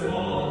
this.